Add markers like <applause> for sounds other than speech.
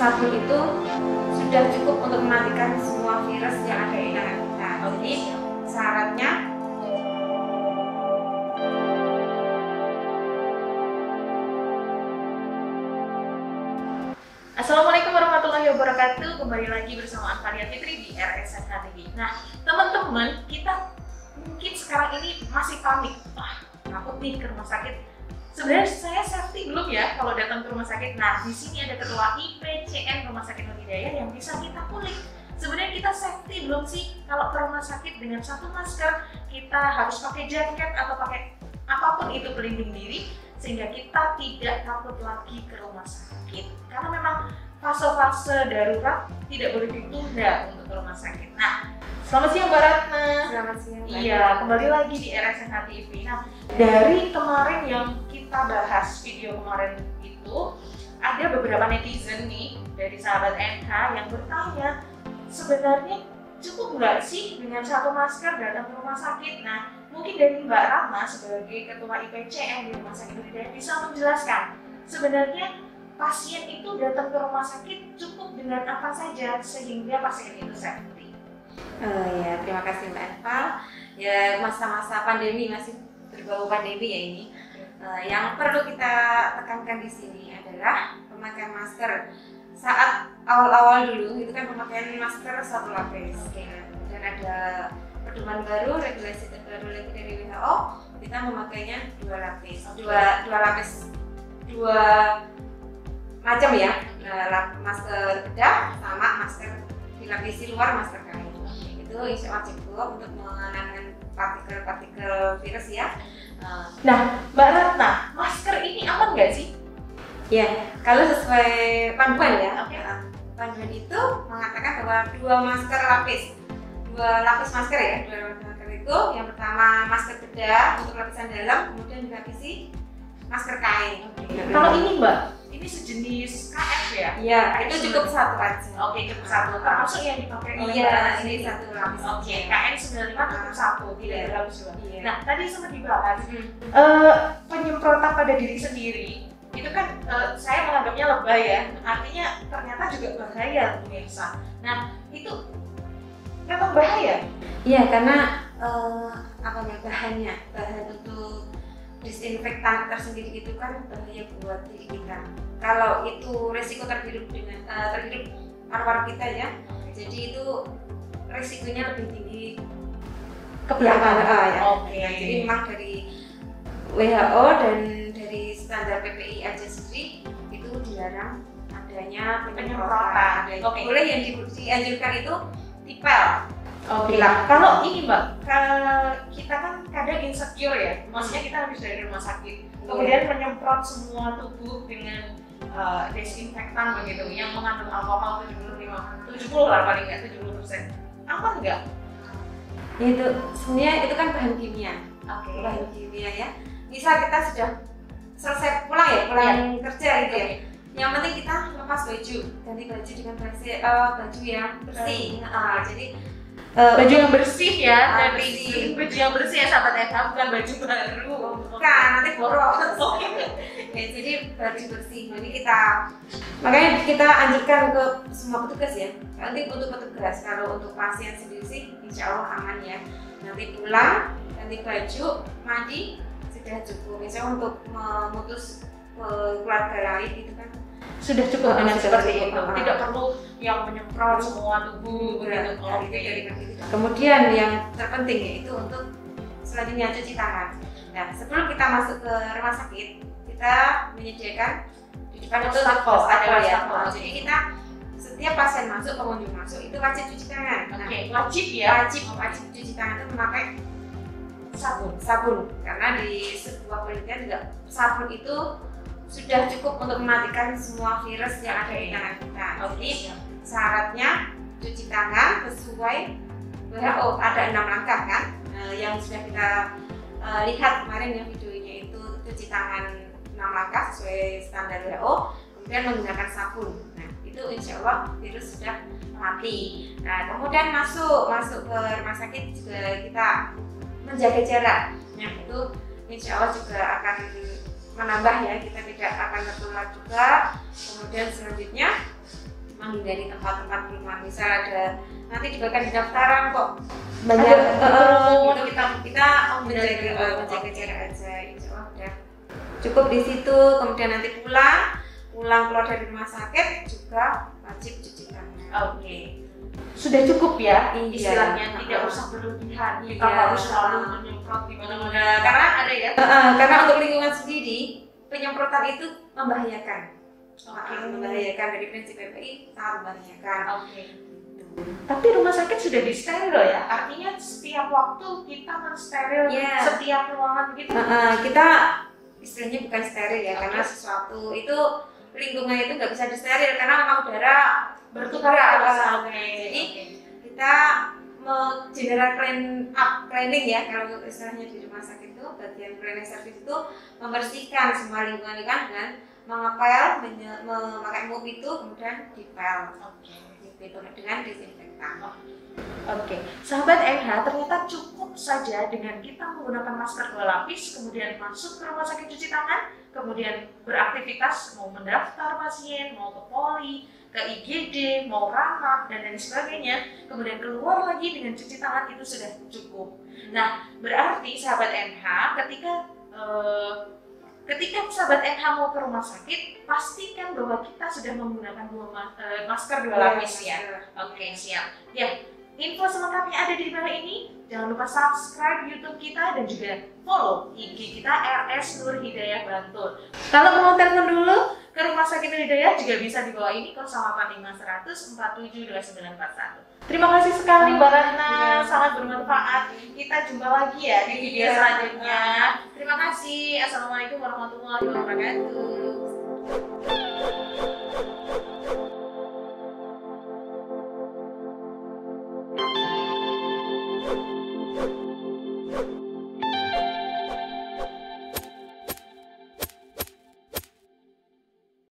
sabun itu sudah cukup untuk mematikan semua virus yang ada di tangan kita. Jadi syaratnya Assalamualaikum warahmatullahi wabarakatuh. Kembali lagi bersama Antalia Fitri di RSNK TV. Nah, teman-teman, kita mungkin sekarang ini masih panik. Wah, takut nih ke rumah sakit. Sebenarnya saya safety belum ya kalau datang ke rumah sakit. Nah, di sini ada ketua IPCN Rumah Sakit Nur Hidayah yang bisa kita kulik. Sebenarnya kita safety belum sih kalau ke rumah sakit dengan satu masker kita harus pakai jaket atau pakai apa pun itu pelindung diri sehingga kita tidak takut lagi ke rumah sakit karena memang fase-fase darurat tidak boleh ditunda untuk ke rumah sakit. Nah, selamat siang Mbak Ratna. selamat siang. Mbak. Iya, kembali lagi di RSNH TV. Nah, dari kemarin yang kita bahas video kemarin itu ada beberapa netizen nih dari sahabat NH yang bertanya sebenarnya cukup nggak sih dengan satu masker datang ke rumah sakit? Nah, mungkin dari Mbak Rahma sebagai ketua IPCN di Rumah Sakit Hidayah bisa menjelaskan sebenarnya pasien itu datang ke rumah sakit cukup dengan apa saja sehingga pasien itu safety. Eh, ya, terima kasih Mbak Eva. Ya, masa-masa pandemi masih berbau pandemi ya ini. Eh, yang perlu kita tekankan di sini adalah pemakaian masker. Saat awal-awal dulu itu kan pemakaian masker satu lapis. Dan ada pedoman baru, regulasi terbaru lagi dari WHO, kita memakainya dua lapis. Dua dua lapis dua macam ya. Nah, lap- masker bedah sama masker dilapisi luar masker kain itu Allah cukup untuk mengenangkan partikel-partikel virus ya. Eh, Nah, Mbak Ratna, masker ini aman nggak sih? ya, kalau sesuai panduan ya, Oke. eh, panduan itu mengatakan bahwa dua masker lapis, dua lapis masker ya, dua lapis masker itu yang pertama masker bedah untuk lapisan dalam, kemudian dilapisi masker kain. Kalau ini Mbak, ini sejenis KF ya? Iya, itu cukup satu aja. Oke, cukup satu. Termasuk yang dipakai oleh Iya, ini satu lapis. Oke, KN 95 cukup satu, tidak Iya. berlapis dua. Iya. Nah, tadi sempat dibahas Hmm. eh, penyemprotan pada diri sendiri itu kan eh, saya menganggapnya lebay ya artinya ternyata juga bahaya pemirsa nah itu memang bahaya Iya, karena eh, apa ya bahannya, bahan untuk disinfektan tersendiri itu kan bahaya buat diri kita. Kalau itu resiko terhidup dengan eh, terhidup paru-paru kita ya, jadi itu resikonya lebih tinggi ke belakang. Ah, ya. Oke. Ya, jadi memang dari WHO dan dari standar PPI aja sendiri itu dilarang adanya Penyemprotan. Oke. Boleh yang di- dianjurkan itu tipel. Oke. Bila- Kalau ini mbak, kalau kita kan kadang insecure ya, maksudnya kita habis dari rumah sakit, kemudian menyemprot semua tubuh dengan uh, desinfektan begitu, yang mengandung alkohol 75, 70 lah paling nggak 70 persen. Aman nggak? itu sebenarnya itu kan bahan kimia. Oke. bahan kimia ya. Bisa kita sudah selesai pulang ya pulang kerja gitu ya. Yang penting kita lepas baju. Ganti baju dengan baju, eh, baju yang bersih. Ah, jadi eh, Baju yang bersih ya, Ah, dari bersih. baju yang bersih ya sahabat Eka, bukan baju baru. bukan nanti boros <laughs> Oke. <laughs> ya, jadi baju bersih jadi kita makanya kita anjurkan ke semua petugas ya nanti untuk petugas kalau untuk pasien sendiri sih insya Allah aman ya nanti pulang ganti baju mandi sudah cukup Allah untuk memutus eh, keluarga lain itu kan Sudah cukup Ah, dengan seperti cukup. itu. Ah. Tidak perlu yang menyemprot semua tubuh begitu. Oke. kita. kemudian yang terpenting yaitu untuk selanjutnya cuci tangan nah sebelum kita masuk ke rumah sakit kita menyediakan di depan itu Wastafel, ada wastafel ya jadi kita setiap pasien masuk pengunjung masuk itu wajib cuci tangan nah, wajib ya wajib wajib cuci tangan itu memakai sabun. sabun karena di sebuah penelitian juga sabun itu sudah cukup untuk mematikan semua virus yang ada di tangan kita. Jadi syaratnya cuci tangan sesuai WHO ada enam langkah kan? Eh, yang sudah kita eh, lihat kemarin yang videonya itu cuci tangan enam langkah sesuai standar WHO kemudian menggunakan sabun. Nah itu insya Allah virus sudah mati. Nah kemudian masuk masuk ke rumah sakit juga kita menjaga jarak. Nah itu insya Allah juga akan menambah ya kita tidak akan tertular juga kemudian selanjutnya menghindari tempat-tempat kerumunan. Misal ada nanti juga kan di daftaran kok Banyak ada, <laughs> berkerumun. gitu kita kita menjaga Menjaga, eh, menjaga jarak aja insya Allah udah cukup di situ kemudian nanti pulang pulang keluar dari rumah sakit juga wajib cuci tangan Oke. Sudah cukup ya Iya. istilahnya tidak Iya. usah berlebihan. Kita Iya. harus selalu menyemprot di mana-mana. Iya. Karena ada ya. Eh, karena untuk lingkungan itu membahayakan Oke. Sangat membahayakan dari prinsip PPI sangat membahayakan Oke. Tapi rumah sakit sudah disteril ya. Artinya setiap waktu kita mensteril Iya. setiap ruangan begitu. Eh, eh, kita istilahnya bukan steril ya Oke. karena sesuatu itu lingkungan itu nggak bisa disteril karena memang udara Bertukar eh, Oke. jadi kita mau general clean up cleaning ya kalau istilahnya di rumah sakit itu bagian cleaning service itu membersihkan semua lingkungan lingkungan dengan mengepel memakai mop itu kemudian dipel. Oke. gitu dengan disinfektan. Oke, sahabat NH ternyata cukup saja dengan kita menggunakan masker dua lapis, kemudian masuk ke rumah sakit cuci tangan, kemudian beraktivitas mau mendaftar pasien, mau ke poli, ke IGD, mau rapat dan lain sebagainya, kemudian keluar lagi dengan cuci tangan itu sudah cukup. Nah, berarti sahabat NH ketika eh, ketika sahabat NH mau ke rumah sakit, pastikan bahwa kita sudah menggunakan dua ma- eh, masker dua lapis ya. Oke, siap. Ya, info selengkapnya ada di bawah ini. Jangan lupa subscribe YouTube kita dan juga follow IG kita RS Nur Hidayah Bantul. Kalau mau telepon dulu ke Rumah Sakit Nur Hidayah juga bisa di bawah ini 08500 472941. Terima kasih sekali Mbak Ratna, Iya. sangat bermanfaat. Kita jumpa lagi ya di video Iya. selanjutnya. Terima kasih. Assalamualaikum warahmatullahi wabarakatuh.